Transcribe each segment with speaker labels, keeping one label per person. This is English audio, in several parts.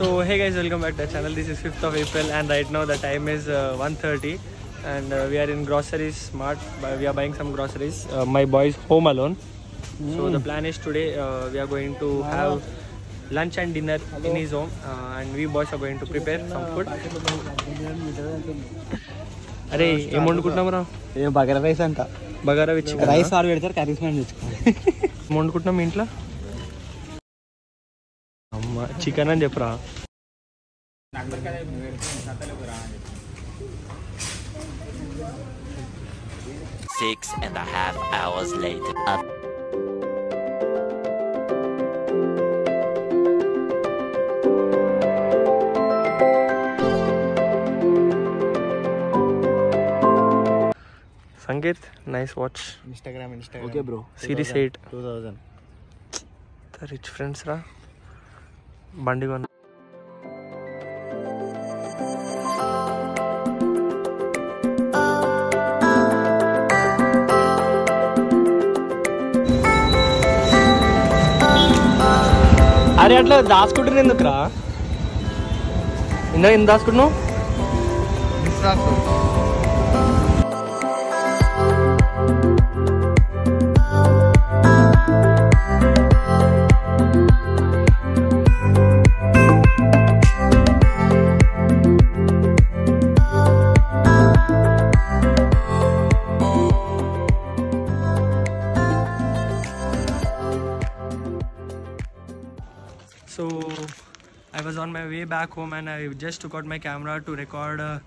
Speaker 1: So hey guys, welcome back to the channel. This is 5th of April and right now the time is uh, 1.30 and uh, we are in groceries smart. But we are buying some groceries. Uh, my boy is home alone. So the plan is today uh, we are going to have lunch and dinner in his home uh, and we boys are going to prepare some food. అరే ఏం వండుకుంటున్నాం రా
Speaker 2: ఏ bagara rice అంట
Speaker 1: bagara with chicken
Speaker 2: rice ఆరు పెడతారు curries మనం తెచ్చుకోవాలి
Speaker 1: ఏం వండుకుంటున్నాం మీ ఇంట్లో అమ్మ చికెన్ అని చెప్పరా?
Speaker 3: Six and a half hours later.
Speaker 1: Sanket nice watch
Speaker 2: Instagram Instagram okay bro
Speaker 1: series eight
Speaker 2: two thousand
Speaker 1: rich friends రా. బండి కొన్న అరే అట్లా దాచుకుంటున్నా ఎందుకురా? ఇందా ఎందుకు దాచుకుంటున్నావు? So I was on my way back home and I just took out my camera to record uh,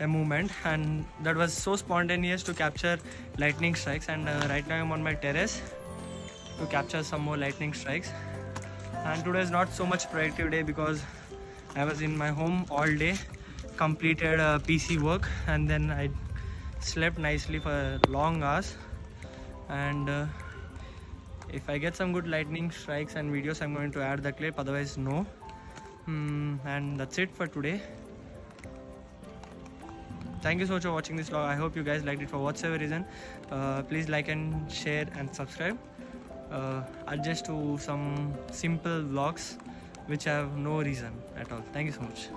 Speaker 1: a movement. And that was so spontaneous to capture lightning strikes. And uh, right now I'm on my terrace to capture some more lightning strikes. And today is not so much productive day because I was in my home all day completed uh, PC work. And then I slept nicely for long hours. And uh, if I get some good lightning strikes and videos, I'm going to add the clip. Otherwise, no. Hmm, and that's it for today. Thank you so much for watching this vlog. I hope you guys liked it for whatsoever reason. Uh, please like and share and subscribe. Uh, adjust to some simple vlogs which have no reason at all. Thank you so much.